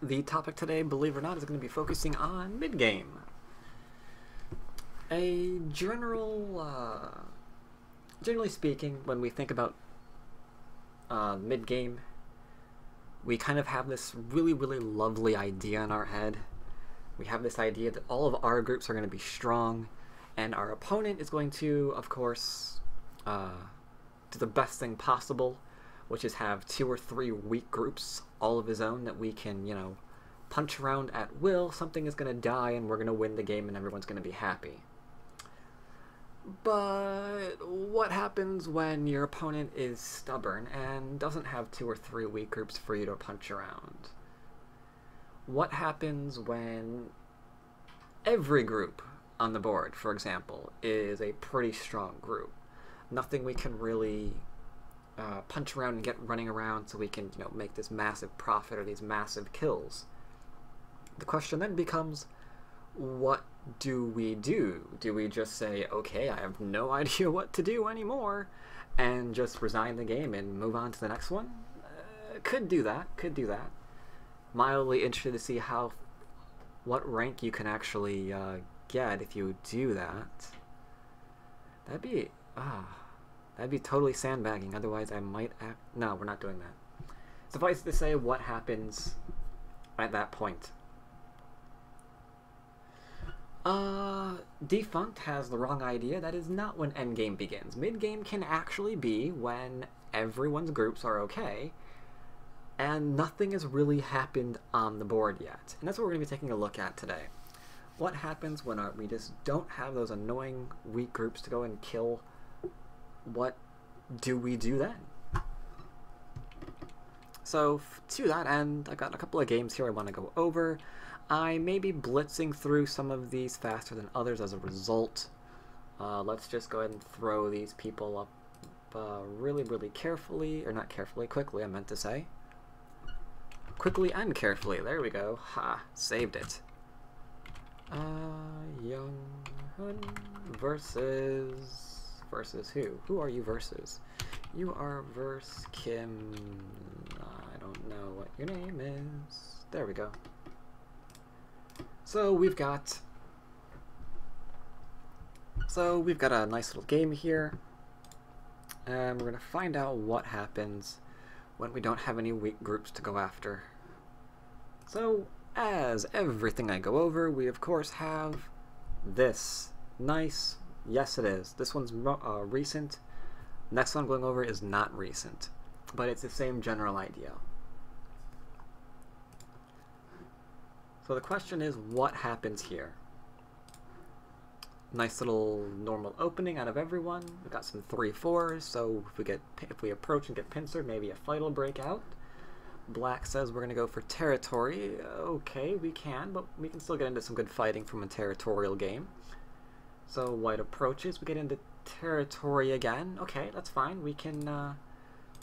The topic today, believe it or not, is going to be focusing on mid-game. A general, uh, generally speaking, when we think about uh, mid-game, we kind of have this really, really lovely idea in our head. We have this idea that all of our groups are going to be strong, and our opponent is going to, of course, uh, do the best thing possible, which is have two or three weak groups all of his own that we can, you know, punch around at will. Something is going to die, and we're going to win the game, and everyone's going to be happy. But what happens when your opponent is stubborn and doesn't have two or three weak groups for you to punch around? What happens when every group on the board, for example, is a pretty strong group? Nothing we can really uh, punch around and get running around so we can, you know, make this massive profit or these massive kills. The question then becomes, what do we do? Do we just say, okay, I have no idea what to do anymore, and just resign the game and move on to the next one? Uh, could do that, could do that. Mildly interested to see how, what rank you can actually uh, get if you do that. That'd be, ah, that'd be totally sandbagging, otherwise I might act, no, we're not doing that. Suffice to say, what happens at that point? Uh, Defunct has the wrong idea. That is not when endgame begins. Midgame can actually be when everyone's groups are okay, and nothing has really happened on the board yet. And that's what we're going to be taking a look at today. What happens when our, we just don't have those annoying weak groups to go and kill? What do we do then? So, to that end, I've got a couple of games here I want to go over. I may be blitzing through some of these faster than others as a result. Uh, let's just go ahead and throw these people up uh, really, really carefully, or not carefully, quickly, I meant to say. Quickly and carefully, there we go. Ha, saved it. Uh, Young Hun versus... Versus who? Who are you versus? You are versus Kim... I don't know what your name is. There we go. So we've got so we've got a nice little game here. And we're going to find out what happens when we don't have any weak groups to go after. So, as everything I go over, we of course have this nice, yes it is, this one's uh, recent, next one I'm going over is not recent, but it's the same general idea. So the question is, what happens here? Nice little normal opening out of everyone. We've got some three fours, so if we get if we approach and get pincered, maybe a fight will break out. Black says we're gonna go for territory. Okay, we can, but we can still get into some good fighting from a territorial game. So white approaches, we get into territory again. Okay, that's fine. We can uh,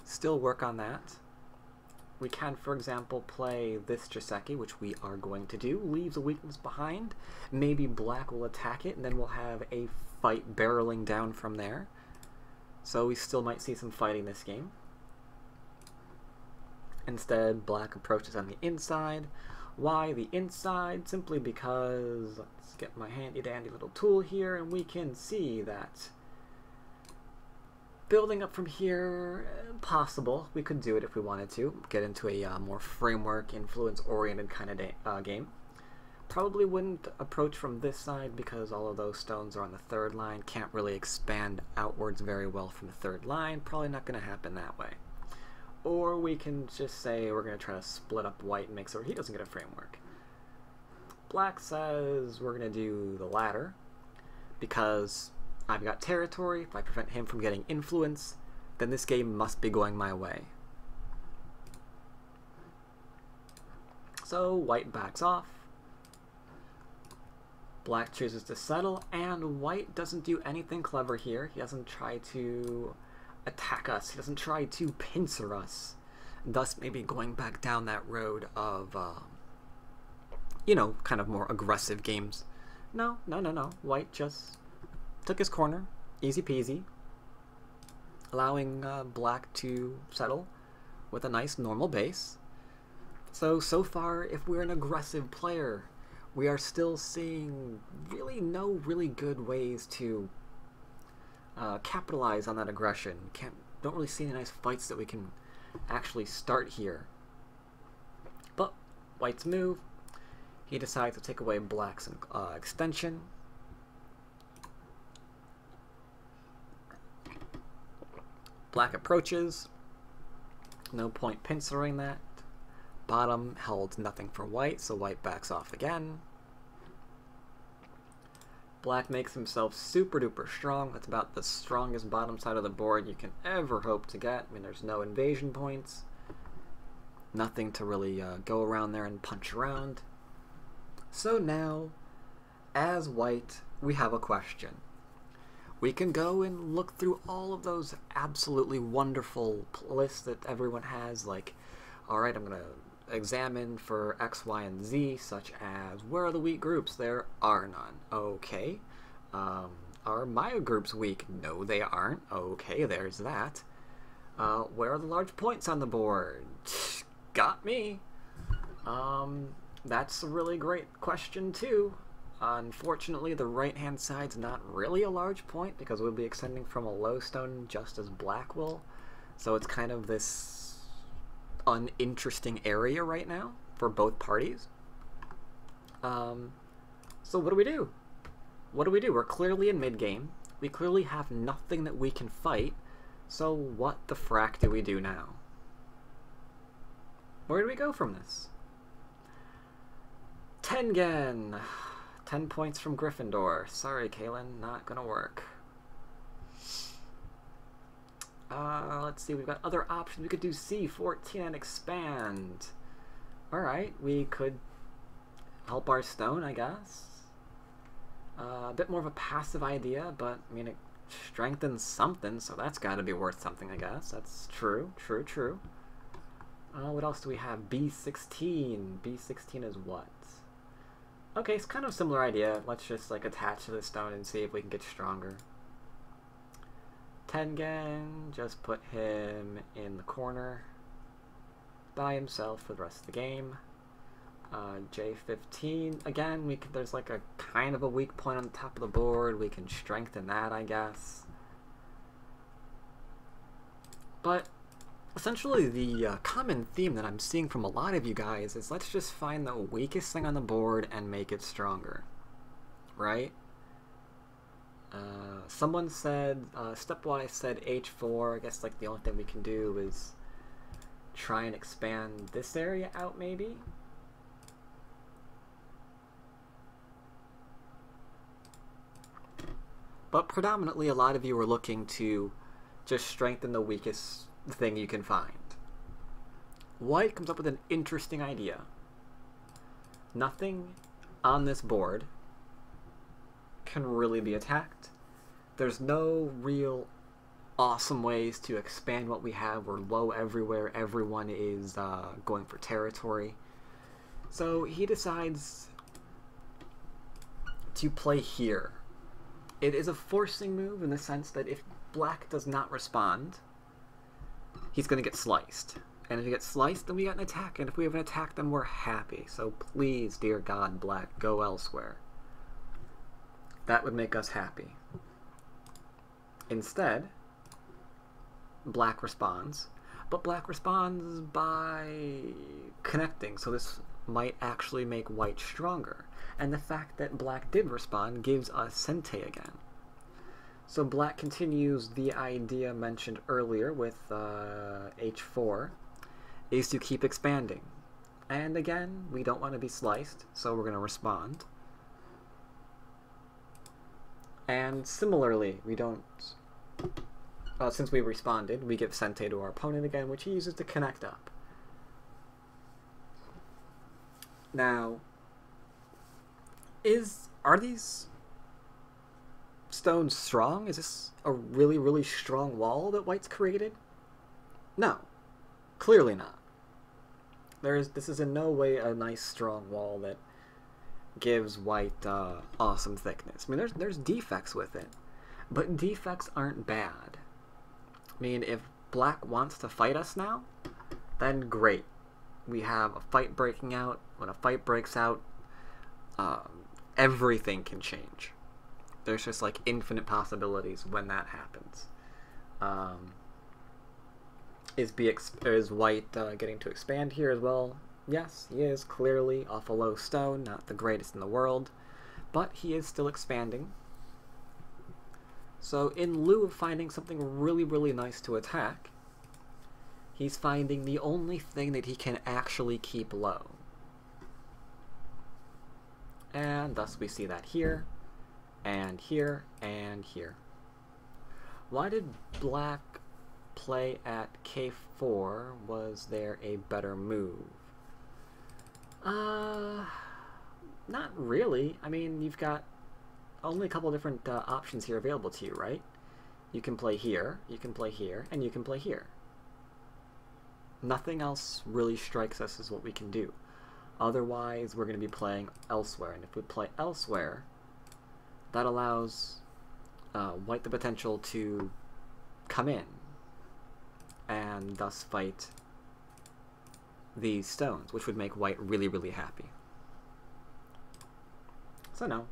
still work on that. We can, for example, play this Joseki, which we are going to do, leaves a weakness behind. Maybe black will attack it, and then we'll have a fight barreling down from there. So we still might see some fighting this game. Instead, black approaches on the inside. Why the inside? Simply because, let's get my handy dandy little tool here, and we can see that building up from here, possible. We could do it if we wanted to. Get into a uh, more framework, influence-oriented kind of uh, game. Probably wouldn't approach from this side because all of those stones are on the third line. Can't really expand outwards very well from the third line. Probably not going to happen that way. Or we can just say we're going to try to split up white and make so he doesn't get a framework. Black says we're going to do the latter because I've got territory. If I prevent him from getting influence, then this game must be going my way. So white backs off. Black chooses to settle, and white doesn't do anything clever here. He doesn't try to attack us. He doesn't try to pincer us. Thus, maybe going back down that road of, uh, you know, kind of more aggressive games. No, no, no, no. White just took his corner, easy peasy, allowing uh, black to settle with a nice normal base. So, so far, if we're an aggressive player, we are still seeing really no really good ways to uh, capitalize on that aggression. Can't, don't really see any nice fights that we can actually start here. But White's move, he decides to take away Black's uh, extension. Black approaches. No point pincering that. Bottom held nothing for white, so white backs off again. Black makes himself super duper strong. That's about the strongest bottom side of the board you can ever hope to get. I mean, there's no invasion points. Nothing to really uh, go around there and punch around. So now, as white, we have a question. We can go and look through all of those absolutely wonderful lists that everyone has, like, alright, I'm going to examine for X, Y, and Z, such as where are the weak groups? There are none. Okay. Um, are Maya groups weak? No, they aren't. Okay, there's that. Uh, where are the large points on the board? Got me. Um, that's a really great question, too. Unfortunately, the right-hand side's not really a large point because we'll be extending from a low stone just as black will. So it's kind of this uninteresting area right now for both parties. Um, so what do we do? What do we do? We're clearly in mid-game. We clearly have nothing that we can fight. So what the frack do we do now? Where do we go from this? Tengen! 10 points from Gryffindor. Sorry, Kaylin, not gonna work. Uh, let's see, we've got other options. We could do C14 and expand. Alright, we could help our stone, I guess. Uh, a bit more of a passive idea, but, I mean, it strengthens something, so that's gotta be worth something, I guess. That's true, true, true. Uh, what else do we have? B16. B16 is what? Okay, it's kind of a similar idea. Let's just like attach to the stone and see if we can get stronger. Tengen, just put him in the corner by himself for the rest of the game. Uh, J15, again, we there's like a kind of a weak point on the top of the board. We can strengthen that, I guess. But essentially the uh, common theme that I'm seeing from a lot of you guys is let's just find the weakest thing on the board and make it stronger. Right? Uh, someone said, uh, Stepwise said H4. I guess like the only thing we can do is try and expand this area out maybe? But predominantly a lot of you are looking to just strengthen the weakest thing you can find. White comes up with an interesting idea. Nothing on this board can really be attacked. There's no real awesome ways to expand what we have. We're low everywhere. Everyone is uh, going for territory. So he decides to play here. It is a forcing move in the sense that if black does not respond, he's going to get sliced. And if he gets sliced, then we got an attack. And if we have an attack, then we're happy. So please, dear God, Black, go elsewhere. That would make us happy. Instead, Black responds. But Black responds by connecting. So this might actually make White stronger. And the fact that Black did respond gives us Sente again. So black continues the idea mentioned earlier with uh, h4, is to keep expanding. And again, we don't want to be sliced, so we're going to respond. And similarly, we don't... Uh, since we responded, we give Sente to our opponent again, which he uses to connect up. Now, is are these stones strong? Is this a really, really strong wall that White's created? No. Clearly not. There is, this is in no way a nice, strong wall that gives White uh, awesome thickness. I mean, there's, there's defects with it. But defects aren't bad. I mean, if Black wants to fight us now, then great. we have a fight breaking out. When a fight breaks out, um, everything can change. There's just like infinite possibilities when that happens. Um, is B is White uh, getting to expand here as well? Yes, he is clearly off a low stone, not the greatest in the world, but he is still expanding. So in lieu of finding something really, really nice to attack, he's finding the only thing that he can actually keep low. And thus we see that here, and here, and here. Why did black play at k4? Was there a better move? Uh, not really. I mean, you've got only a couple different uh, options here available to you, right? You can play here, you can play here, and you can play here. Nothing else really strikes us as what we can do. Otherwise, we're going to be playing elsewhere, and if we play elsewhere, that allows uh, White the potential to come in and thus fight these stones, which would make White really, really happy. So no,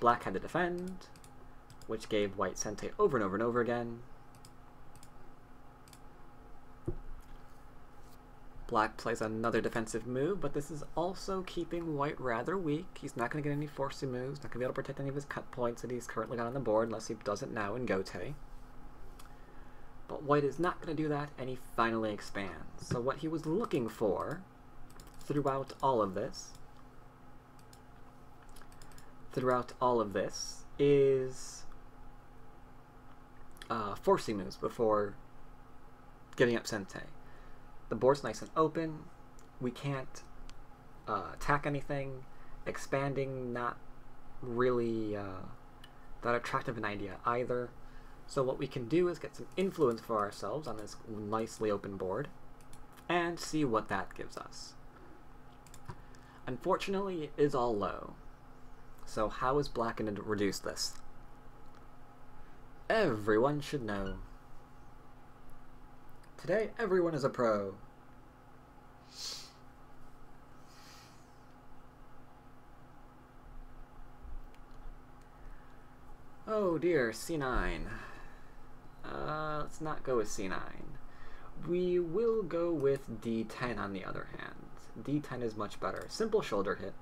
Black had to defend, which gave White Sente over and over and over again. Black plays another defensive move, but this is also keeping White rather weak. He's not going to get any forcing moves, not going to be able to protect any of his cut points that he's currently got on the board unless he does it now in Gote. But White is not going to do that, and he finally expands. So what he was looking for throughout all of this, throughout all of this, is uh, forcing moves before giving up Sente the board's nice and open. We can't uh, attack anything. Expanding, not really uh, that attractive an idea either. So what we can do is get some influence for ourselves on this nicely open board and see what that gives us. Unfortunately, it is all low. So how is black going to reduce this? Everyone should know. Today, everyone is a pro. Oh dear, C9. Uh, let's not go with C9. We will go with D10 on the other hand. D10 is much better. Simple shoulder hit.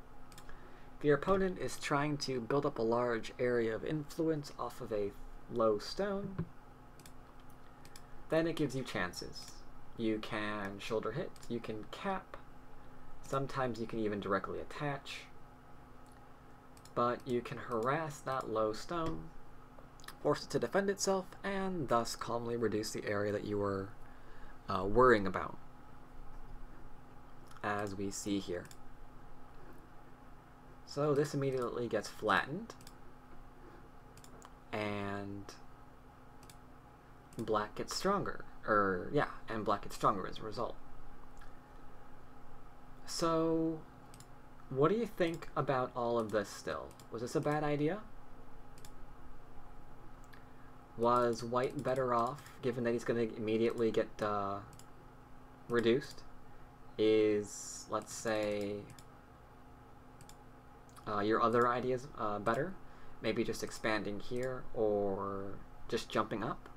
If your opponent is trying to build up a large area of influence off of a low stone, then it gives you chances. You can shoulder hit, you can cap, sometimes you can even directly attach, but you can harass that low stone, force it to defend itself, and thus calmly reduce the area that you were uh, worrying about, as we see here. So this immediately gets flattened, and black gets stronger. Or, yeah, and black gets stronger as a result. So, what do you think about all of this still? Was this a bad idea? Was white better off, given that he's going to immediately get uh, reduced? Is, let's say, uh, your other ideas uh, better? Maybe just expanding here, or just jumping up?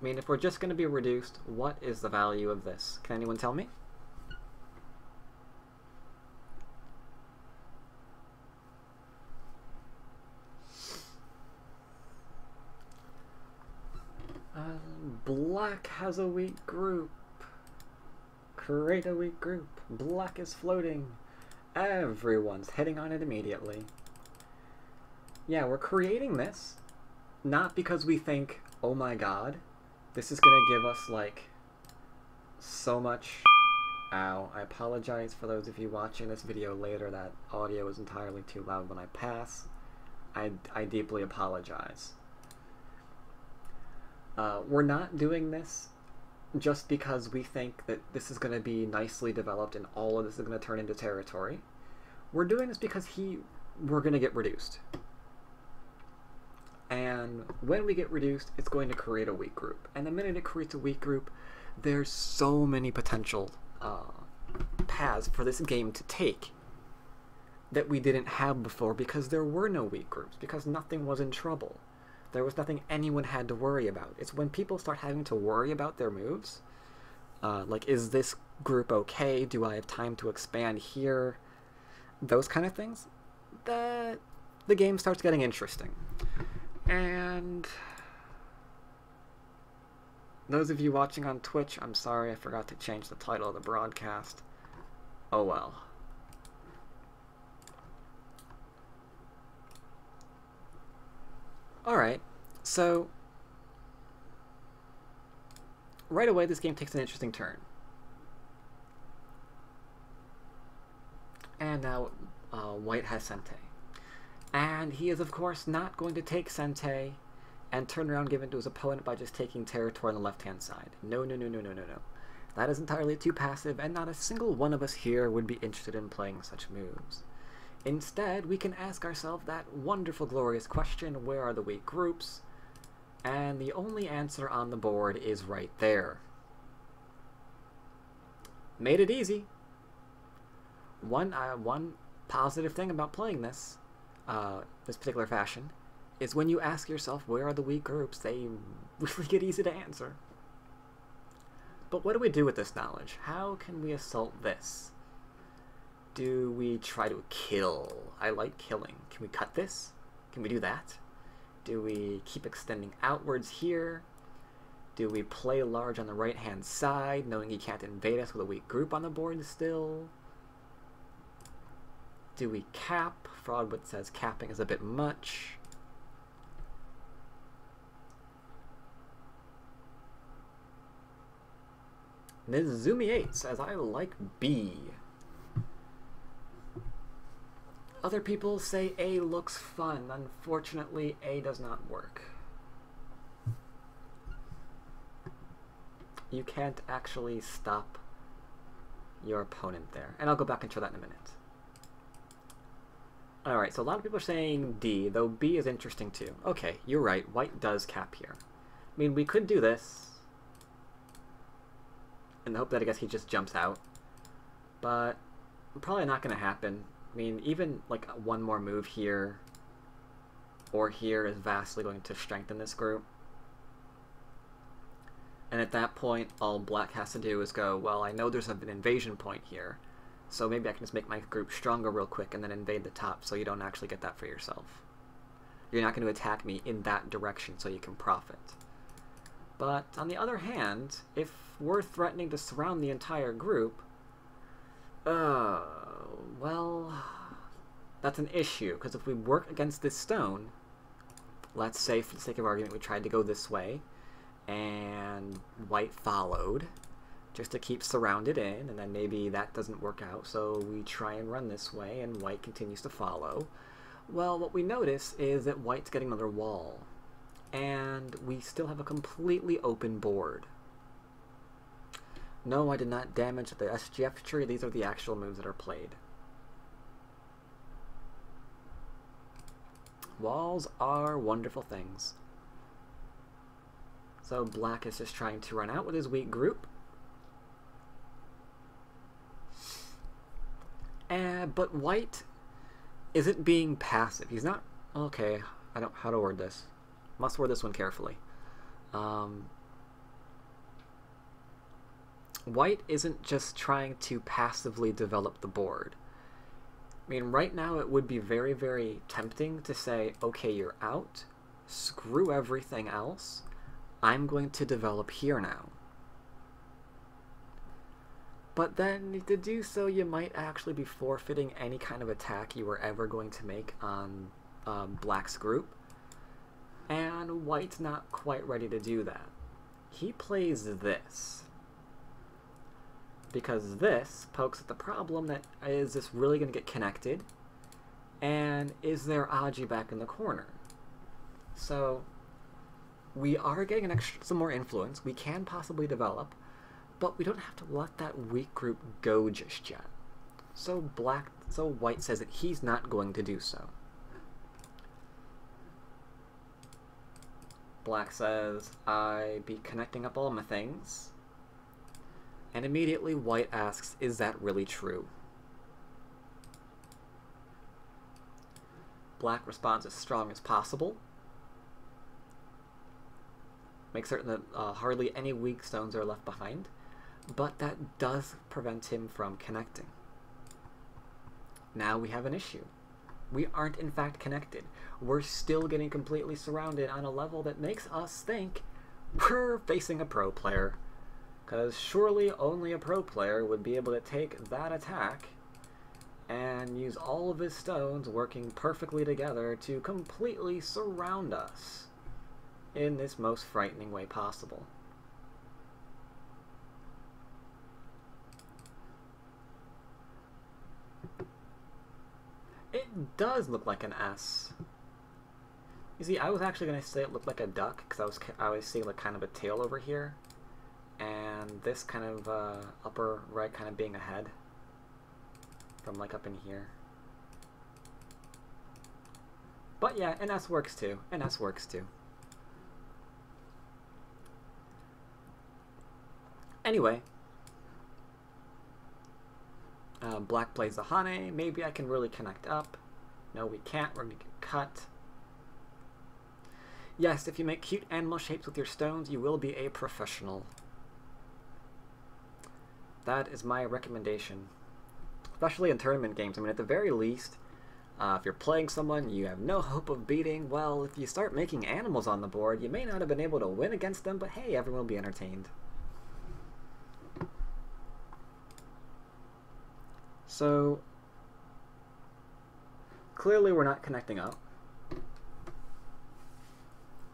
I mean, if we're just going to be reduced, what is the value of this? Can anyone tell me? Uh, black has a weak group. Create a weak group. Black is floating. Everyone's hitting on it immediately. Yeah, we're creating this. Not because we think, oh my god, this is gonna give us like so much ow I apologize for those of you watching this video later that audio is entirely too loud when I pass I, I deeply apologize uh, we're not doing this just because we think that this is going to be nicely developed and all of this is going to turn into territory we're doing this because he we're going to get reduced And when we get reduced, it's going to create a weak group. And the minute it creates a weak group, there's so many potential uh, paths for this game to take that we didn't have before because there were no weak groups, because nothing was in trouble. There was nothing anyone had to worry about. It's when people start having to worry about their moves, uh, like, is this group okay? Do I have time to expand here? Those kind of things, that the game starts getting interesting. And those of you watching on Twitch, I'm sorry I forgot to change the title of the broadcast. Oh well. Alright, so right away this game takes an interesting turn. And now uh, White has Sente. And he is, of course, not going to take Sente and turn around give it to his opponent by just taking territory on the left-hand side. No, no, no, no, no, no, no. That is entirely too passive, and not a single one of us here would be interested in playing such moves. Instead, we can ask ourselves that wonderful, glorious question, where are the weak groups? And the only answer on the board is right there. Made it easy. One, uh, one positive thing about playing this, uh, this particular fashion, is when you ask yourself where are the weak groups, they really get easy to answer. But what do we do with this knowledge? How can we assault this? Do we try to kill? I like killing. Can we cut this? Can we do that? Do we keep extending outwards here? Do we play large on the right-hand side, knowing he can't invade us with a weak group on the board still? Do we cap? Frogwood says capping is a bit much. Nizumi8 says, I like B. Other people say A looks fun. Unfortunately, A does not work. You can't actually stop your opponent there. And I'll go back and show that in a minute. Alright, so a lot of people are saying D, though B is interesting too. Okay, you're right. White does cap here. I mean, we could do this. In the hope that I guess he just jumps out. But probably not going to happen. I mean, even like one more move here or here is vastly going to strengthen this group. And at that point, all black has to do is go, well, I know there's an invasion point here, so maybe I can just make my group stronger real quick and then invade the top so you don't actually get that for yourself. You're not going to attack me in that direction so you can profit. But on the other hand, if we're threatening to surround the entire group, uh, well, that's an issue, because if we work against this stone, let's say for the sake of argument we tried to go this way, and white followed, just to keep surrounded in, and then maybe that doesn't work out, so we try and run this way, and white continues to follow. Well, what we notice is that white's getting another wall, and we still have a completely open board. No, I did not damage the SGF tree. These are the actual moves that are played. Walls are wonderful things. So black is just trying to run out with his weak group. Uh, but white isn't being passive. He's not... Okay, I don't... How to word this? Must word this one carefully. Um, White isn't just trying to passively develop the board. I mean, right now it would be very, very tempting to say, okay, you're out, screw everything else, I'm going to develop here now. But then, to do so, you might actually be forfeiting any kind of attack you were ever going to make on um, Black's group. And White's not quite ready to do that. He plays this because this pokes at the problem that is this really going to get connected and is there Aji back in the corner? So we are getting an extra, some more influence. We can possibly develop, but we don't have to let that weak group go just yet. So black, so white says that he's not going to do so. Black says, I be connecting up all my things. And immediately White asks, is that really true? Black responds as strong as possible. Make certain that uh, hardly any weak stones are left behind, but that does prevent him from connecting. Now we have an issue. We aren't in fact connected. We're still getting completely surrounded on a level that makes us think we're facing a pro player. Because surely only a pro player would be able to take that attack and use all of his stones working perfectly together to completely surround us in this most frightening way possible. It does look like an S. You see, I was actually going to say it looked like a duck, because I was, I was seeing like kind of a tail over here, and this kind of uh, upper right kind of being a head from like up in here. But yeah, an S works too. An S works too. Anyway, uh, black plays the Hane. Maybe I can really connect up. No, we can't. We're going to get cut. Yes, if you make cute animal shapes with your stones, you will be a professional. That is my recommendation. Especially in tournament games. I mean, at the very least, uh, if you're playing someone you have no hope of beating, well, if you start making animals on the board, you may not have been able to win against them, but hey, everyone will be entertained. So, clearly we're not connecting up.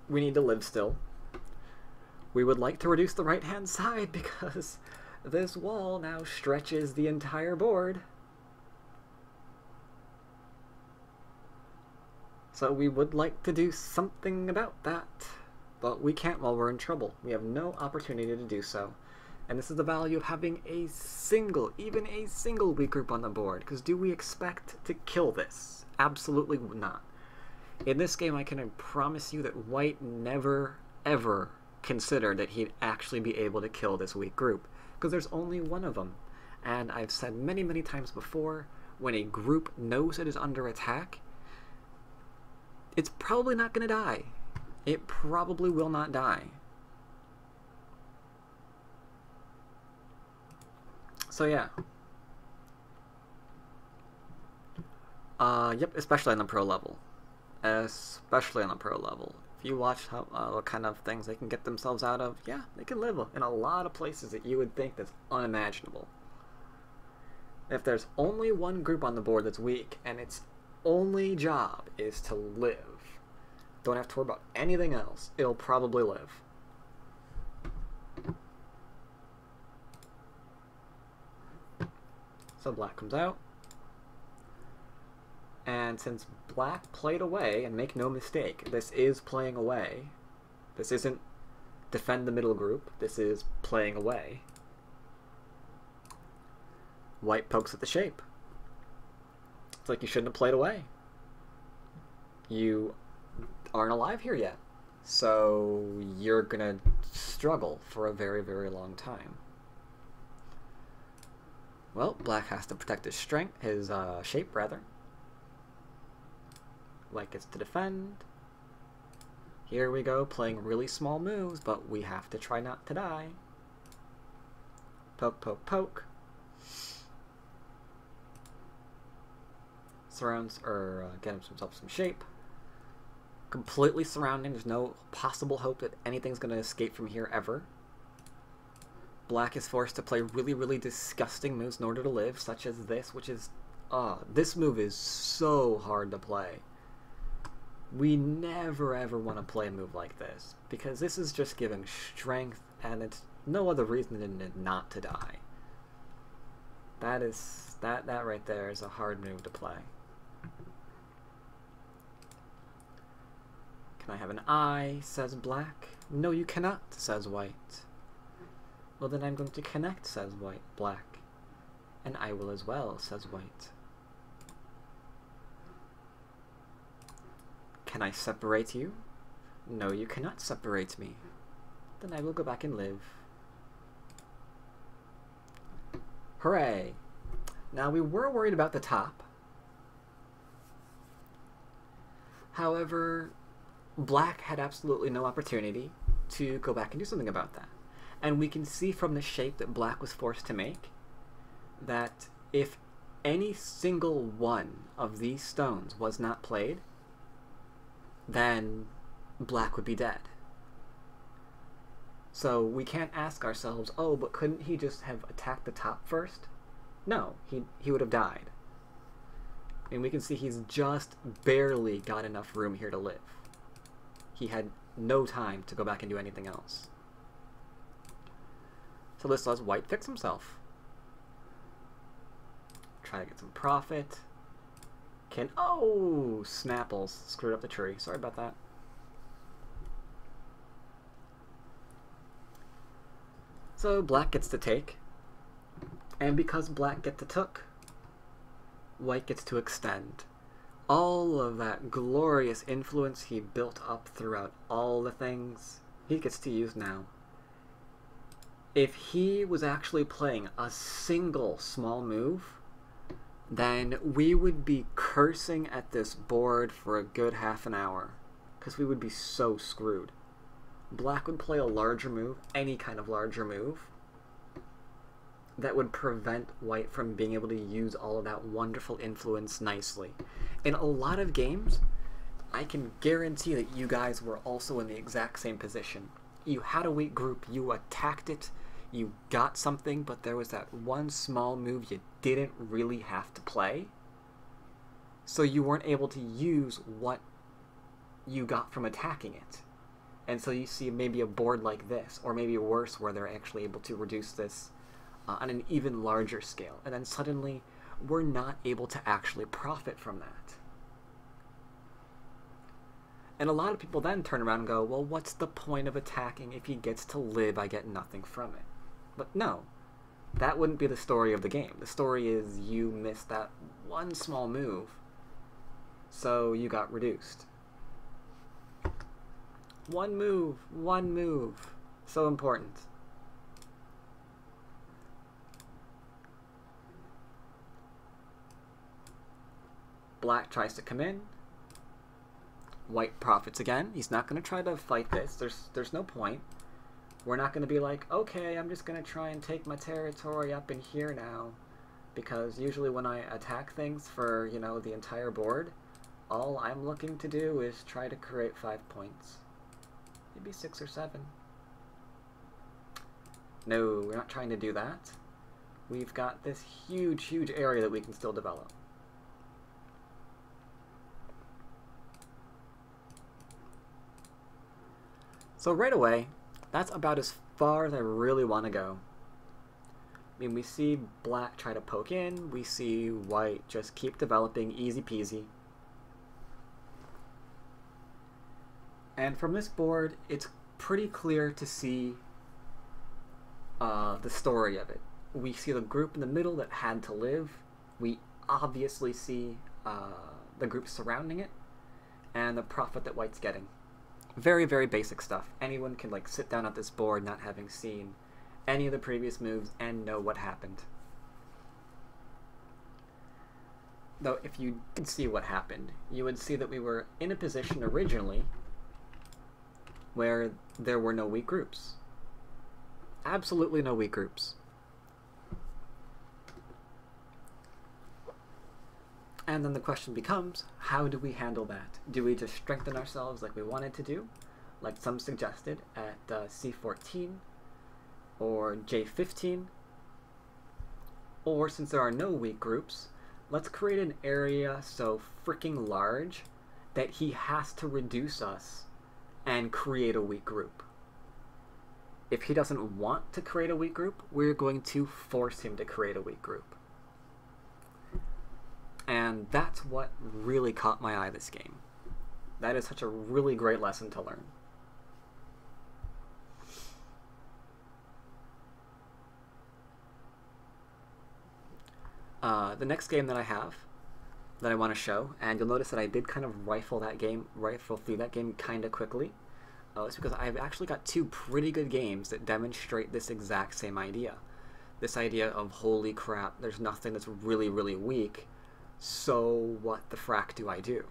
We need to live still. We would like to reduce the right-hand side because this wall now stretches the entire board. So we would like to do something about that, but we can't while we're in trouble. We have no opportunity to do so. And this is the value of having a single, even a single weak group on the board. Because do we expect to kill this? Absolutely not. In this game, I can promise you that White never, ever considered that he'd actually be able to kill this weak group. Because there's only one of them. And I've said many, many times before, when a group knows it is under attack, it's probably not going to die. It probably will not die. So yeah. Uh, yep, especially on the pro level. Especially on the pro level. You watch how, uh, what kind of things they can get themselves out of, yeah, they can live in a lot of places that you would think that's unimaginable. If there's only one group on the board that's weak, and its only job is to live, don't have to worry about anything else, it'll probably live. So black comes out. And since black played away, and make no mistake, this is playing away. This isn't defend the middle group. This is playing away. White pokes at the shape. It's like you shouldn't have played away. You aren't alive here yet. So you're gonna struggle for a very, very long time. Well, black has to protect his strength, his uh, shape rather. White gets to defend. Here we go, playing really small moves, but we have to try not to die. Poke, poke, poke. Surrounds, or uh, gets himself some shape. Completely surrounding, there's no possible hope that anything's going to escape from here ever. Black is forced to play really, really disgusting moves in order to live, such as this, which is... Uh, this move is so hard to play. We never ever want to play a move like this, because this is just giving strength, and it's no other reason than not to die. That is... that, that right there is a hard move to play. Can I have an eye, says black. No, you cannot, says white. Well, then I'm going to connect, says white, black. And I will as well, says white. Can I separate you? No, you cannot separate me. Then I will go back and live. Hooray! Now we were worried about the top. However, black had absolutely no opportunity to go back and do something about that. And we can see from the shape that black was forced to make that if any single one of these stones was not played, then black would be dead. So we can't ask ourselves, oh, but couldn't he just have attacked the top first? No, he, he would have died. And we can see he's just barely got enough room here to live. He had no time to go back and do anything else. So this lets White fix himself. Try to get some profit. Can oh Snapples screwed up the tree. Sorry about that. So black gets to take. And because black gets to took, white gets to extend. All of that glorious influence he built up throughout all the things, he gets to use now. If he was actually playing a single small move, then we would be cursing at this board for a good half an hour. Because we would be so screwed. Black would play a larger move, any kind of larger move, that would prevent white from being able to use all of that wonderful influence nicely. In a lot of games, I can guarantee that you guys were also in the exact same position. You had a weak group, you attacked it, you got something, but there was that one small move you didn't really have to play. So you weren't able to use what you got from attacking it. And so you see maybe a board like this, or maybe worse, where they're actually able to reduce this uh, on an even larger scale. And then suddenly, we're not able to actually profit from that. And a lot of people then turn around and go, well, what's the point of attacking? If he gets to live, I get nothing from it. But no, that wouldn't be the story of the game. The story is you missed that one small move, so you got reduced. One move, one move. So important. Black tries to come in. White profits again. He's not going to try to fight this. There's there's no point. We're not going to be like, okay, I'm just going to try and take my territory up in here now. Because usually when I attack things for, you know, the entire board, all I'm looking to do is try to create five points. Maybe six or seven. No, we're not trying to do that. We've got this huge, huge area that we can still develop. So right away, that's about as far as I really want to go. I mean, we see black try to poke in, we see white just keep developing, easy peasy. And from this board, it's pretty clear to see uh, the story of it. We see the group in the middle that had to live. We obviously see uh, the group surrounding it, and the profit that White's getting. Very, very basic stuff. Anyone can like sit down at this board not having seen any of the previous moves and know what happened. Though if you did see what happened, you would see that we were in a position originally where there were no weak groups. Absolutely no weak groups. And then the question becomes, how do we handle that? Do we just strengthen ourselves like we wanted to do, like some suggested at uh, C14 or J15? Or since there are no weak groups, let's create an area so freaking large that he has to reduce us and create a weak group. If he doesn't want to create a weak group, we're going to force him to create a weak group. And that's what really caught my eye this game. That is such a really great lesson to learn. Uh, the next game that I have that I want to show, and you'll notice that I did kind of rifle that game, rifle through that game kind of quickly, Oh, it's because I've actually got two pretty good games that demonstrate this exact same idea. This idea of holy crap, there's nothing that's really, really weak, so what the frack do I do?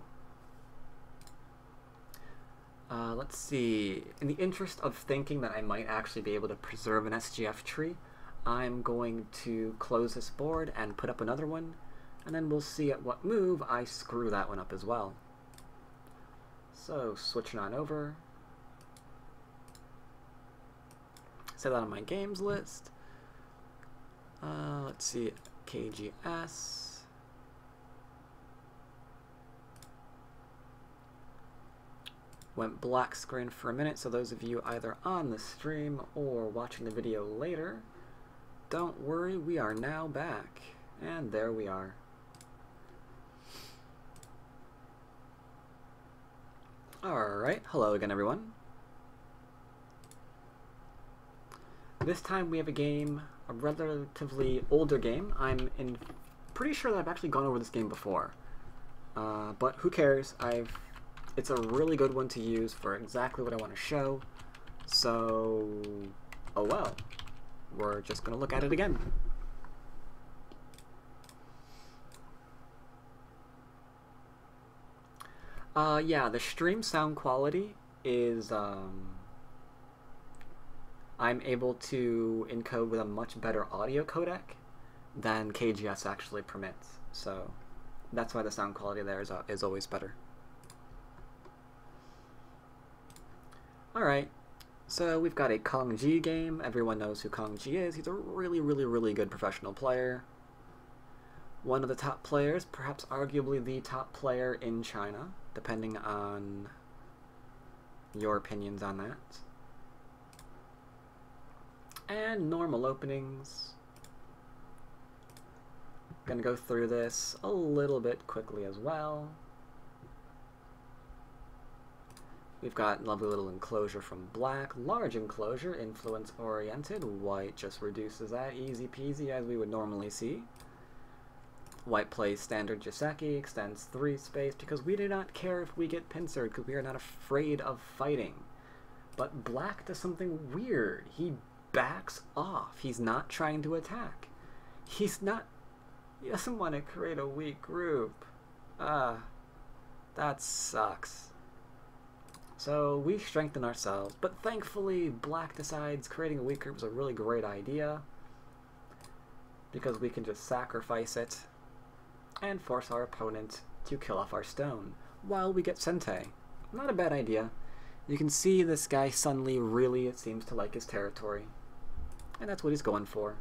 Uh, let's see. In the interest of thinking that I might actually be able to preserve an SGF tree, I'm going to close this board and put up another one, and then we'll see at what move I screw that one up as well. So, switching on over. Set that on my games list. Uh, let's see, KGS. Went black screen for a minute, so those of you either on the stream or watching the video later, don't worry, we are now back. And there we are. Alright, hello again everyone. This time we have a game, a relatively older game. I'm in pretty sure that I've actually gone over this game before. Uh, but who cares? I've it's a really good one to use for exactly what I want to show. So, oh well. We're just going to look at it again. Uh, yeah, the stream sound quality is, um, I'm able to encode with a much better audio codec than KGS actually permits. So that's why the sound quality there is, uh, is always better. Alright, so we've got a Kong Jie game. Everyone knows who Kong Jie is. He's a really, really, really good professional player. One of the top players, perhaps arguably the top player in China depending on your opinions on that. And normal openings. Gonna go through this a little bit quickly as well. We've got lovely little enclosure from black, large enclosure, influence oriented, white just reduces that, easy peasy as we would normally see. White plays standard Joseki, extends 3 space, because we do not care if we get pincered, because we are not afraid of fighting. But black does something weird. He backs off. He's not trying to attack. He's not... He doesn't want to create a weak group. Ah, that sucks. So we strengthen ourselves, but thankfully Black decides creating a weak group is a really great idea because we can just sacrifice it and force our opponent to kill off our stone while we get Sente. Not a bad idea. You can see this guy suddenly really it seems to like his territory. And that's what he's going for.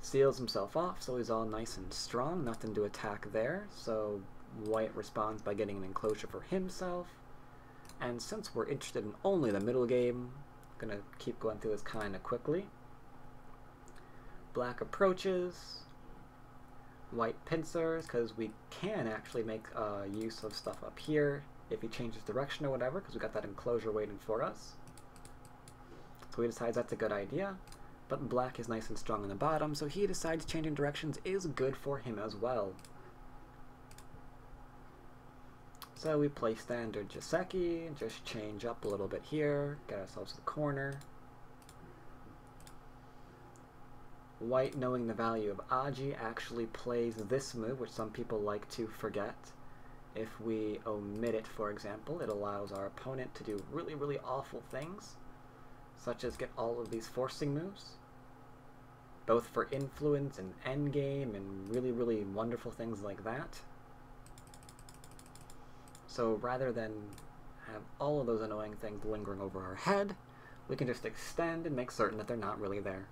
Seals himself off, so he's all nice and strong. Nothing to attack there, so White responds by getting an enclosure for himself. And since we're interested in only the middle game, I'm going to keep going through this kind of quickly. Black approaches, white pincers because we can actually make uh, use of stuff up here if he changes direction or whatever because we got that enclosure waiting for us. So he decides that's a good idea, but black is nice and strong on the bottom, so he decides changing directions is good for him as well. So we play standard Joseki, just change up a little bit here, get ourselves the corner. White, knowing the value of Aji, actually plays this move, which some people like to forget. If we omit it, for example, it allows our opponent to do really, really awful things, such as get all of these forcing moves, both for influence and endgame and really, really wonderful things like that. So rather than have all of those annoying things lingering over our head, we can just extend and make certain that they're not really there.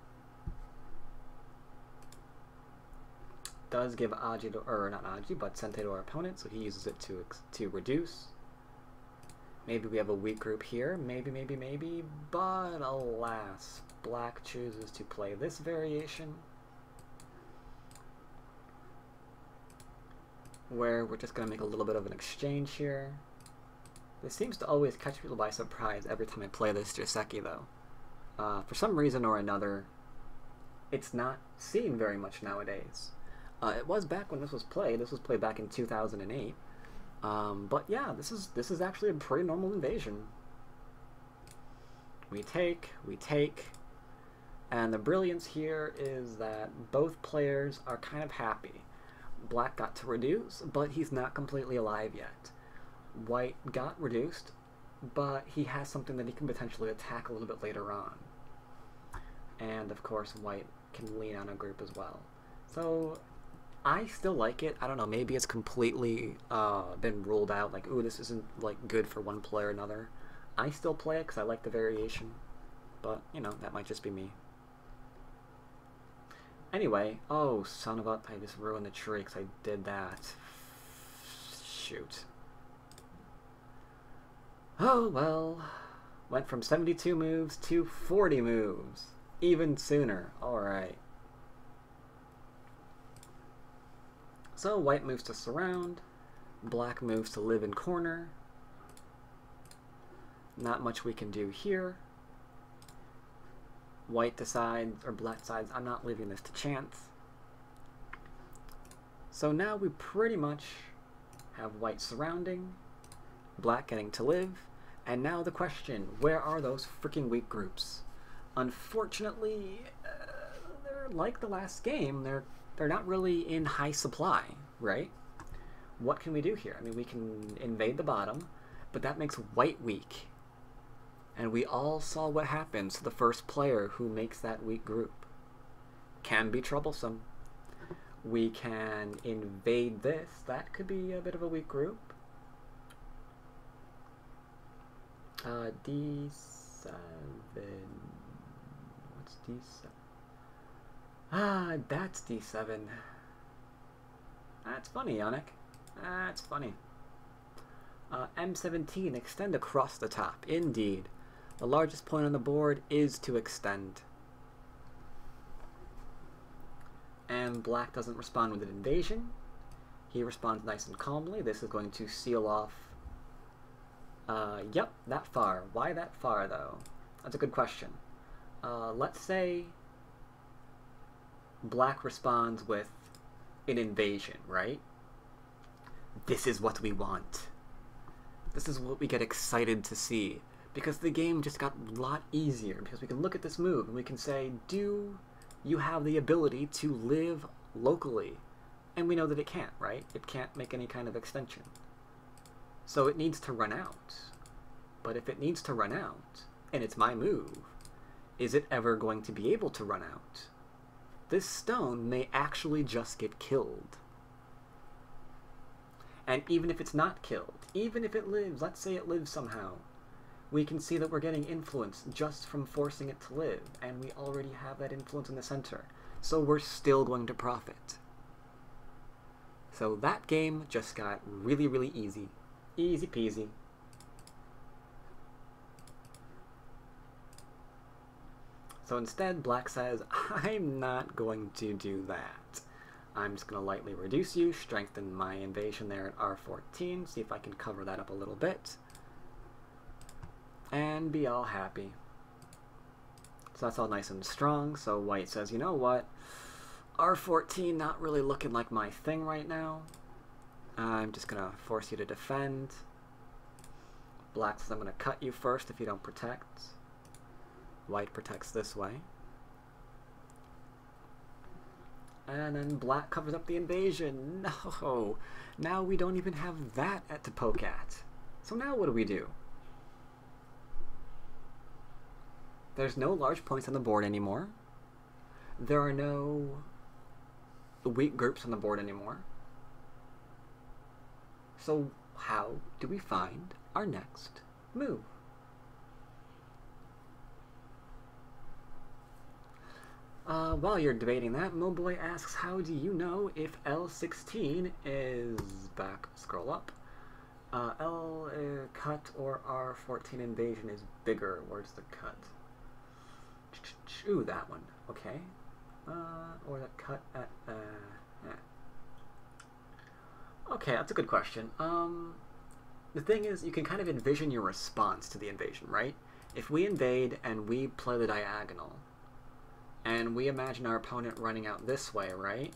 does give Aji, to, or not Aji, but Sente to our opponent, so he uses it to to reduce. Maybe we have a weak group here, maybe, maybe, maybe, but alas, Black chooses to play this variation, where we're just going to make a little bit of an exchange here. This seems to always catch people by surprise every time I play this Joseki, though. Uh, for some reason or another, it's not seen very much nowadays. Uh, it was back when this was played. This was played back in 2008. Um, but yeah, this is this is actually a pretty normal invasion. We take, we take. And the brilliance here is that both players are kind of happy. Black got to reduce, but he's not completely alive yet. White got reduced, but he has something that he can potentially attack a little bit later on. And of course, White can lean on a group as well. So I still like it. I don't know, maybe it's completely uh, been ruled out, like, ooh, this isn't like good for one player or another. I still play it because I like the variation, but, you know, that might just be me. Anyway, oh, son of a... I just ruined the tree because I did that. Shoot. Oh, well. Went from 72 moves to 40 moves. Even sooner. Alright. So, white moves to surround. Black moves to live in corner. Not much we can do here. White decides, or black decides, I'm not leaving this to chance. So now we pretty much have white surrounding, black getting to live, and now the question, where are those freaking weak groups? Unfortunately, uh, they're like the last game, they're, they're not really in high supply, right? What can we do here? I mean, we can invade the bottom, but that makes white weak and we all saw what happens to the first player who makes that weak group. Can be troublesome. We can invade this. That could be a bit of a weak group. Uh, D7. What's D7? Ah, that's D7. That's funny, Yannick. That's funny. Uh, M17, extend across the top. Indeed. The largest point on the board is to extend. And black doesn't respond with an invasion. He responds nice and calmly. This is going to seal off... Uh, yep, that far. Why that far, though? That's a good question. Uh, let's say black responds with an invasion, right? This is what we want. This is what we get excited to see because the game just got a lot easier because we can look at this move and we can say, do you have the ability to live locally? And we know that it can't, right? It can't make any kind of extension. So it needs to run out. But if it needs to run out, and it's my move, is it ever going to be able to run out? This stone may actually just get killed. And even if it's not killed, even if it lives, let's say it lives somehow, we can see that we're getting influence just from forcing it to live, and we already have that influence in the center. So we're still going to profit. So that game just got really, really easy. Easy peasy. So instead, Black says, I'm not going to do that. I'm just going to lightly reduce you, strengthen my invasion there at R14, see if I can cover that up a little bit and be all happy. So that's all nice and strong. So white says, you know what? R14 not really looking like my thing right now. I'm just going to force you to defend. Black says I'm going to cut you first if you don't protect. White protects this way. And then black covers up the invasion. No! Now we don't even have that at to poke at. So now what do we do? There's no large points on the board anymore. There are no weak groups on the board anymore. So how do we find our next move? Uh, while you're debating that, Moboy asks, how do you know if L16 is back, scroll up, uh, L uh, cut or R14 invasion is bigger? Where's the cut? Ooh, that one. Okay. Uh, or that cut at, uh, yeah. Okay, that's a good question. Um, the thing is, you can kind of envision your response to the invasion, right? If we invade and we play the diagonal, and we imagine our opponent running out this way, right?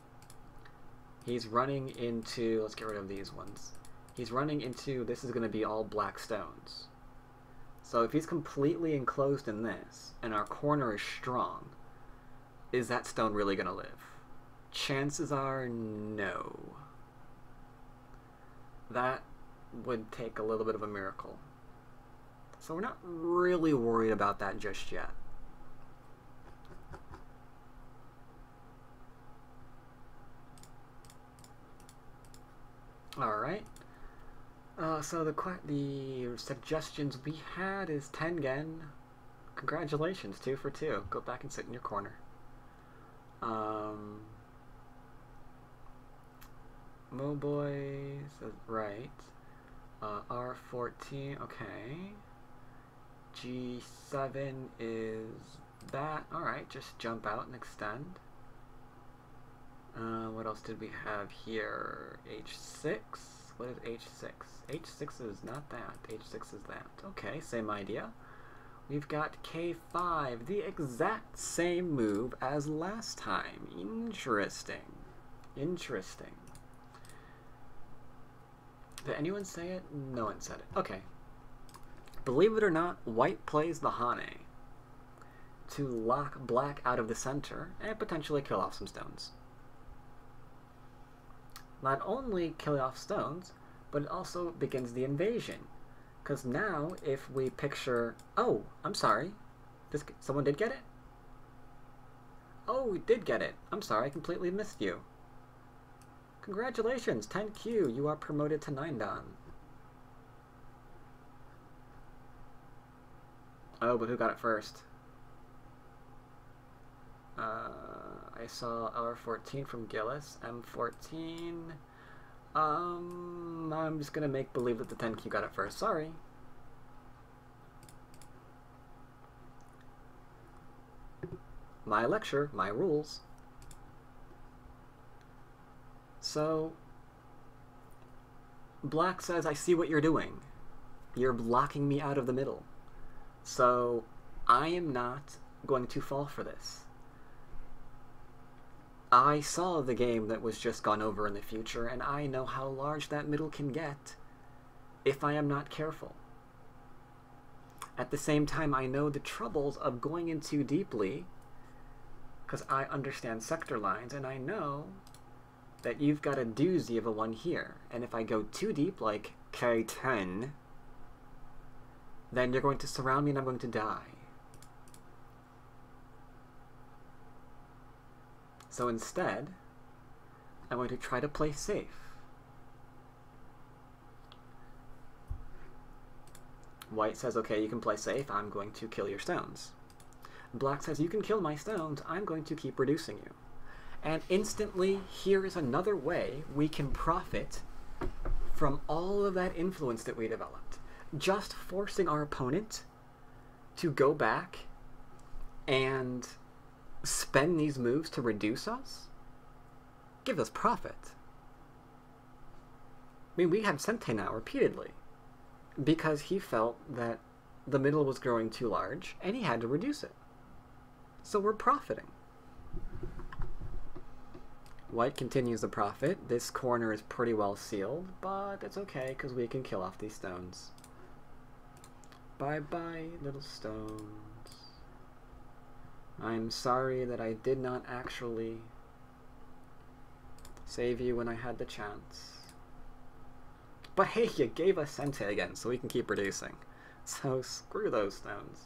He's running into, let's get rid of these ones. He's running into, this is going to be all black stones. So if he's completely enclosed in this, and our corner is strong, is that stone really going to live? Chances are no. That would take a little bit of a miracle. So we're not really worried about that just yet. Alright. Uh, so the the suggestions we had is Tengen. Congratulations, two for two. Go back and sit in your corner. Um, Moboy says right. Uh, R14, okay. G7 is that. Alright, just jump out and extend. Uh, what else did we have here? H6? What is H6? H6 is not that. H6 is that. Okay, same idea. We've got K5, the exact same move as last time. Interesting. Interesting. Did anyone say it? No one said it. Okay. Believe it or not, white plays the Hane to lock black out of the center and potentially kill off some stones. Not only kill off stones, but it also begins the invasion. Because now, if we picture... Oh, I'm sorry. This, someone did get it? Oh, we did get it. I'm sorry, I completely missed you. Congratulations, 10Q, you are promoted to 9 Dan. Oh, but who got it first? Uh, I saw R14 from Gillis, M14. Um, I'm just gonna make believe that the 10Q got it first. Sorry. My lecture, my rules. So, Black says, I see what you're doing. You're blocking me out of the middle. So, I am not going to fall for this. I saw the game that was just gone over in the future, and I know how large that middle can get if I am not careful. At the same time, I know the troubles of going in too deeply because I understand sector lines, and I know that you've got a doozy of a one here. And if I go too deep, like K10, then you're going to surround me and I'm going to die. So instead, I'm going to try to play safe. White says, okay, you can play safe, I'm going to kill your stones. Black says, you can kill my stones, I'm going to keep reducing you. And instantly, here is another way we can profit from all of that influence that we developed. Just forcing our opponent to go back and spend these moves to reduce us give us profit. I mean, we had Sente now repeatedly because he felt that the middle was growing too large and he had to reduce it. So we're profiting. White continues the profit. This corner is pretty well sealed, but it's okay because we can kill off these stones. Bye-bye, little stones. I'm sorry that I did not actually save you when I had the chance. But hey, you gave us Sente again, so we can keep reducing. So screw those stones.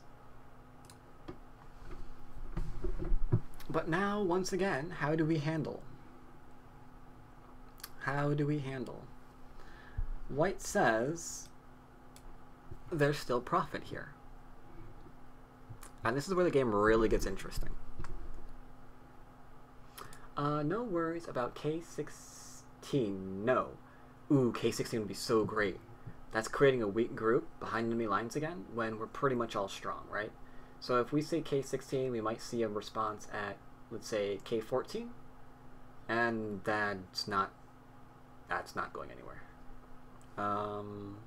But now, once again, how do we handle? How do we handle? White says there's still profit here. And this is where the game really gets interesting. Uh, no worries about K16. No. Ooh, K16 would be so great. That's creating a weak group behind enemy lines again when we're pretty much all strong, right? So if we say K16, we might see a response at, let's say, K14. And that's not, that's not going anywhere. Um,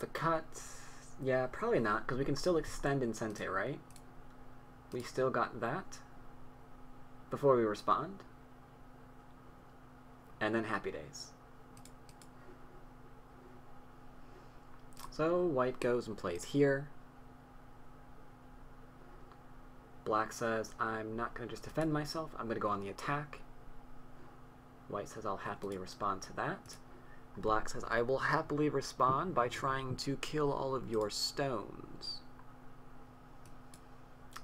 the cut yeah, probably not, because we can still extend in Sente, right? We still got that before we respond. And then Happy Days. So white goes and plays here. Black says, I'm not going to just defend myself, I'm going to go on the attack. White says, I'll happily respond to that. Black says, I will happily respond by trying to kill all of your stones.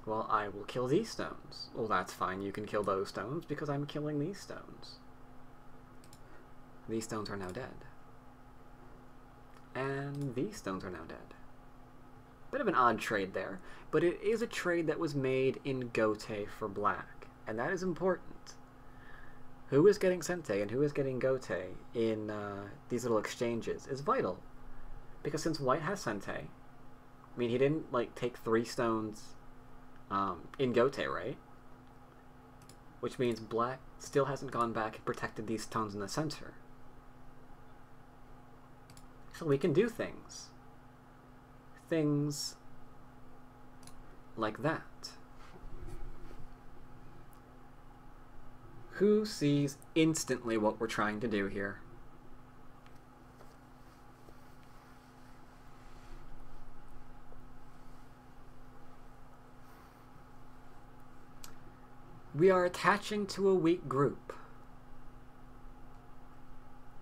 Well, I will kill these stones. Well, that's fine, you can kill those stones because I'm killing these stones. These stones are now dead. And these stones are now dead. Bit of an odd trade there, but it is a trade that was made in Gote for black, and that is important. Who is getting Sente and who is getting Gote in uh, these little exchanges is vital. Because since white has Sente, I mean, he didn't, like, take three stones um, in Gote, right? Which means black still hasn't gone back and protected these stones in the center. So we can do things. Things like that. Who sees instantly what we're trying to do here? We are attaching to a weak group.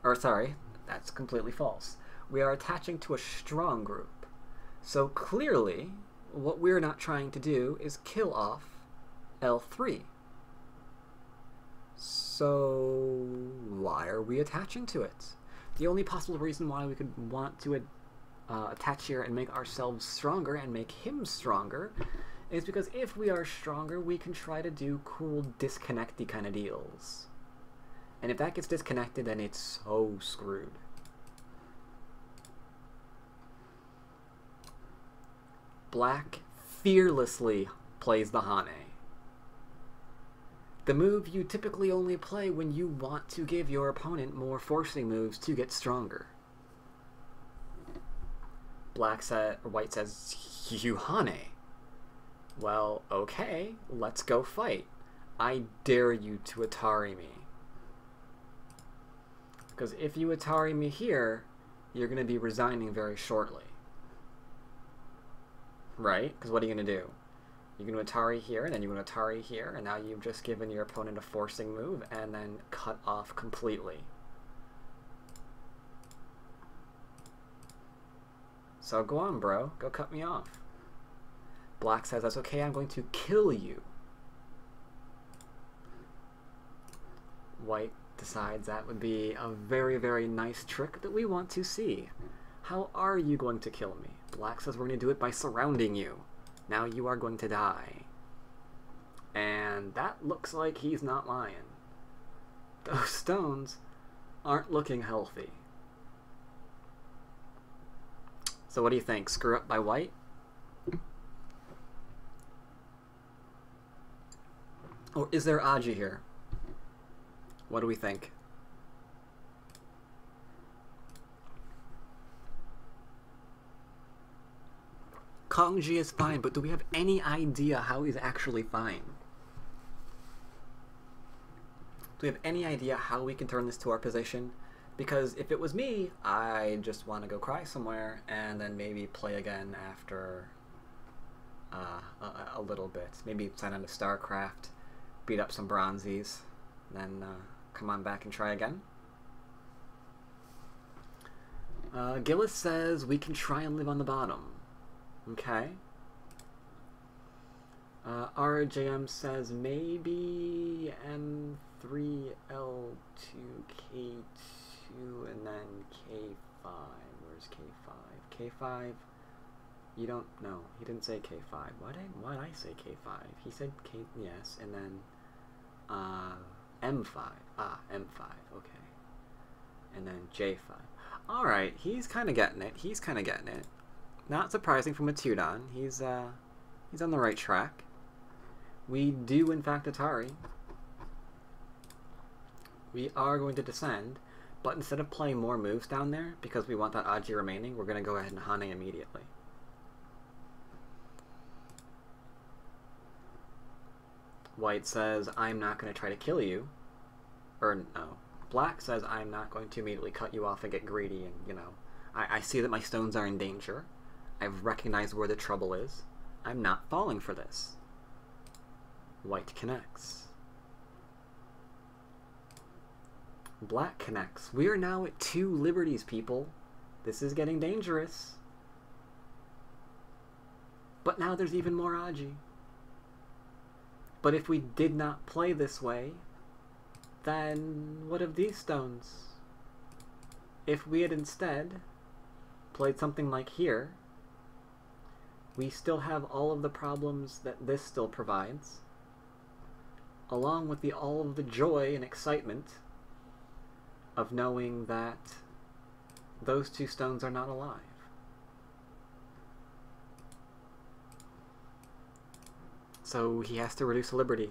Or, sorry, that's completely false. We are attaching to a strong group. So clearly, what we're not trying to do is kill off L3. So why are we attaching to it? The only possible reason why we could want to uh, attach here and make ourselves stronger and make him stronger is because if we are stronger, we can try to do cool disconnecty kind of deals. And if that gets disconnected, then it's so screwed. Black fearlessly plays the Hane. The move you typically only play when you want to give your opponent more forcing moves to get stronger. Black said, or white says, you Hane. Well, okay, let's go fight. I dare you to Atari me. Because if you Atari me here, you're going to be resigning very shortly. Right? Because what are you going to do? Going to Atari here, and then you're going Atari here, and now you've just given your opponent a forcing move, and then cut off completely. So go on, bro. Go cut me off. Black says, that's okay, I'm going to kill you. White decides that would be a very, very nice trick that we want to see. How are you going to kill me? Black says we're going to do it by surrounding you. Now you are going to die. And that looks like he's not lying. Those stones aren't looking healthy. So what do you think? Screw up by white? Or is there Aji here? What do we think? Kong Jie is fine, but do we have any idea how he's actually fine? Do we have any idea how we can turn this to our position? Because if it was me, I just want to go cry somewhere and then maybe play again after uh, a, a, little bit. Maybe sign on to StarCraft, beat up some bronzies, then uh, come on back and try again. Uh, Gillis says we can try and live on the bottom. Okay. Uh, RJM says maybe M3L2K2 and then K5. Where's K5? K5. You don't know. He didn't say K5. Why did why did I say K5? He said K yes, and then uh, M5. Ah, M5. Okay. And then J5. All right, he's kind of getting it. He's kind of getting it. Not surprising from a 2 Dan. He's, uh, he's on the right track. We do, in fact, Atari. We are going to descend, but instead of playing more moves down there, because we want that Aji remaining, we're going to go ahead and Hane immediately. White says, I'm not going to try to kill you. Or, no. Black says, I'm not going to immediately cut you off and get greedy and, you know, I, I see that my stones are in danger. I've recognized where the trouble is. I'm not falling for this. White connects. Black connects. We are now at two liberties, people. This is getting dangerous. But now there's even more Aji. But if we did not play this way, then what of these stones? If we had instead played something like here, we still have all of the problems that this still provides, along with the all of the joy and excitement of knowing that those two stones are not alive. So he has to reduce liberty.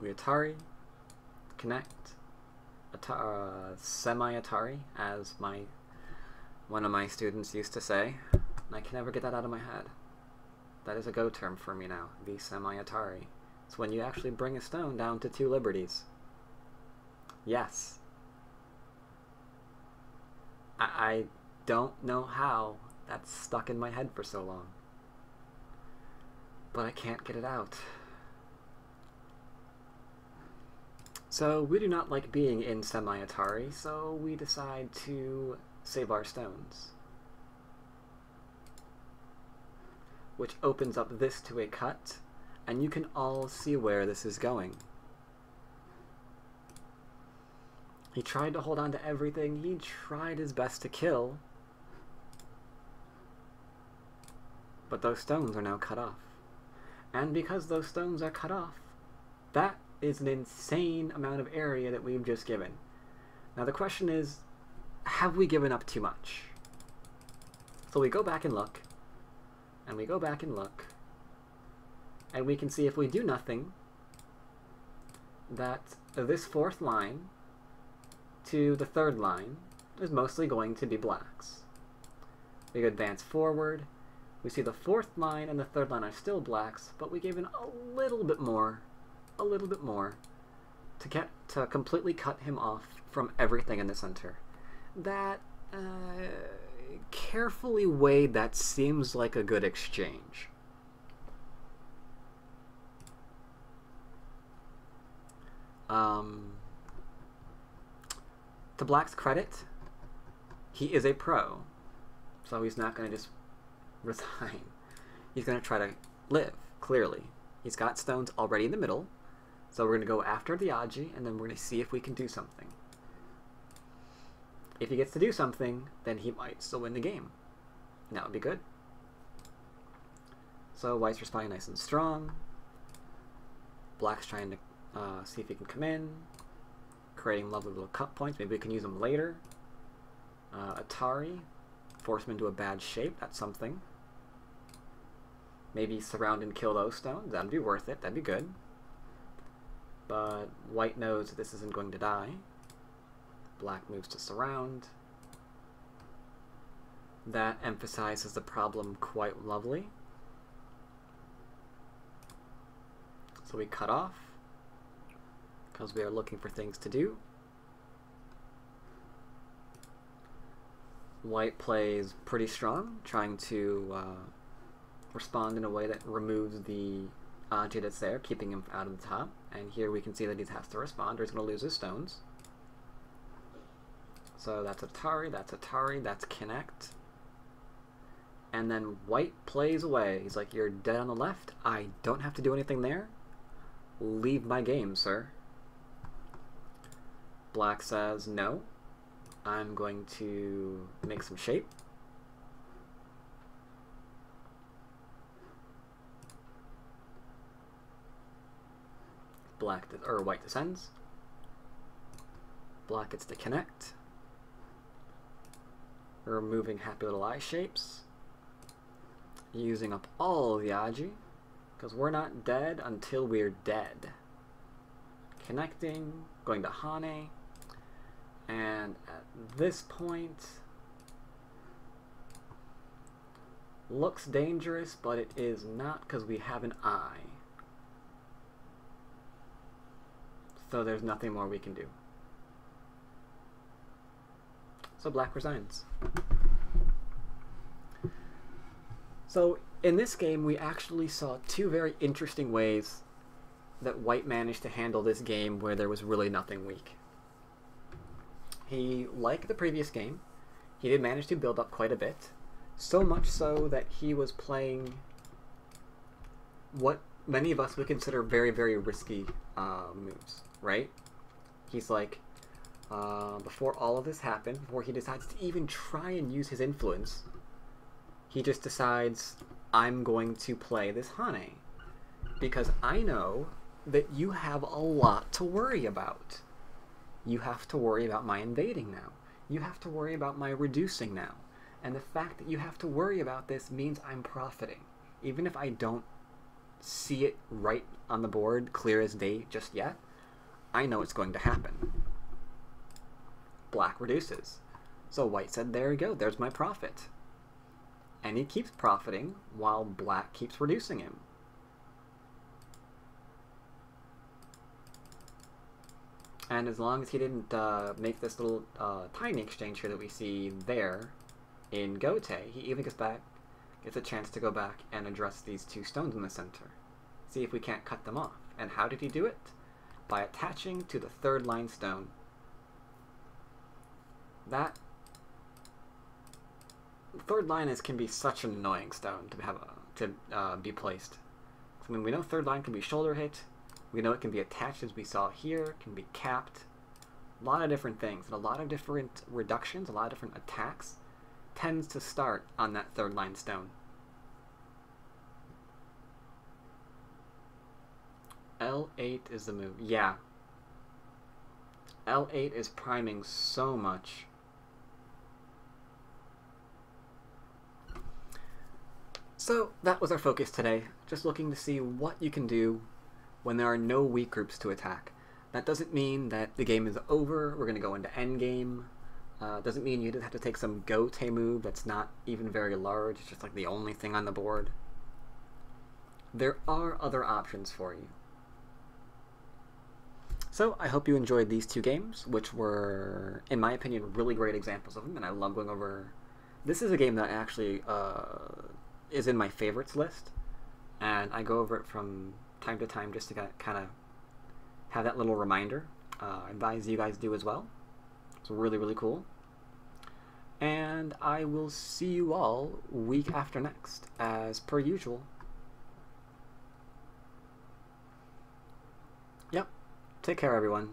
We Atari, Connect, uh, semi-Atari, as my one of my students used to say. And I can never get that out of my head. That is a go term for me now, the semi-Atari. It's when you actually bring a stone down to two liberties. Yes. I, I don't know how that's stuck in my head for so long. But I can't get it out. So we do not like being in semi-Atari, so we decide to save our stones. Which opens up this to a cut, and you can all see where this is going. He tried to hold on to everything, he tried his best to kill, but those stones are now cut off. And because those stones are cut off, that is an insane amount of area that we've just given. Now the question is, have we given up too much? So we go back and look, and we go back and look, and we can see if we do nothing, that this fourth line to the third line is mostly going to be blacks. We advance forward, we see the fourth line and the third line are still blacks, but we gave in a little bit more a little bit more to get to completely cut him off from everything in the center. That uh, carefully weighed, that seems like a good exchange. Um, to Black's credit, he is a pro, so he's not going to just resign. He's going to try to live, clearly. He's got stones already in the middle, so we're going to go after the Aji, and then we're going to see if we can do something. If he gets to do something, then he might still win the game. And that would be good. So White's responding nice and strong. Black's trying to uh, see if he can come in. Creating lovely little cut points. Maybe we can use them later. Uh, Atari. Force him into a bad shape. That's something. Maybe surround and kill those stones. That'd be worth it. That'd be good but white knows that this isn't going to die. Black moves to surround. That emphasizes the problem quite lovely. So we cut off, because we are looking for things to do. White plays pretty strong, trying to uh, respond in a way that removes the Aji that's there, keeping him out of the top. And here we can see that he has to respond or he's going to lose his stones. So that's Atari, that's Atari, that's Connect. And then white plays away. He's like, you're dead on the left. I don't have to do anything there. Leave my game, sir. Black says, no. I'm going to make some shape. black or white descends. Black gets to connect. Removing happy little eye shapes. Using up all the Aji. Because we're not dead until we're dead. Connecting, going to Hane. And at this point, looks dangerous, but it is not because we have an eye. So there's nothing more we can do. So black resigns. So in this game, we actually saw two very interesting ways that white managed to handle this game where there was really nothing weak. He, like the previous game, he did manage to build up quite a bit, so much so that he was playing what many of us would consider very, very risky uh, moves, right? He's like, uh, before all of this happened, before he decides to even try and use his influence, he just decides, I'm going to play this Hane. Because I know that you have a lot to worry about. You have to worry about my invading now. You have to worry about my reducing now. And the fact that you have to worry about this means I'm profiting. Even if I don't see it right on the board, clear as day just yet, I know it's going to happen. Black reduces. So white said, there you go, there's my profit. And he keeps profiting while black keeps reducing him. And as long as he didn't uh, make this little uh, tiny exchange here that we see there in Gote, he even gets back, gets a chance to go back and address these two stones in the center. See if we can't cut them off. And how did he do it? By attaching to the third line stone. That third line is can be such an annoying stone to have a, to uh, be placed. I mean, we know third line can be shoulder hit, we know it can be attached as we saw here, can be capped. A lot of different things, and a lot of different reductions, a lot of different attacks tends to start on that third line stone. L8 is the move. Yeah. L8 is priming so much. So that was our focus today, just looking to see what you can do when there are no weak groups to attack. That doesn't mean that the game is over, we're going to go into endgame. Uh, doesn't mean you have to take some Gote move that's not even very large, it's just like the only thing on the board. There are other options for you. So I hope you enjoyed these two games, which were, in my opinion, really great examples of them, and I love going over... This is a game that I actually uh, is in my favorites list, and I go over it from time to time just to kind of have that little reminder. Uh, advise you guys do as well. It's really, really cool. And I will see you all week after next, as per usual. Yep. Take care, everyone.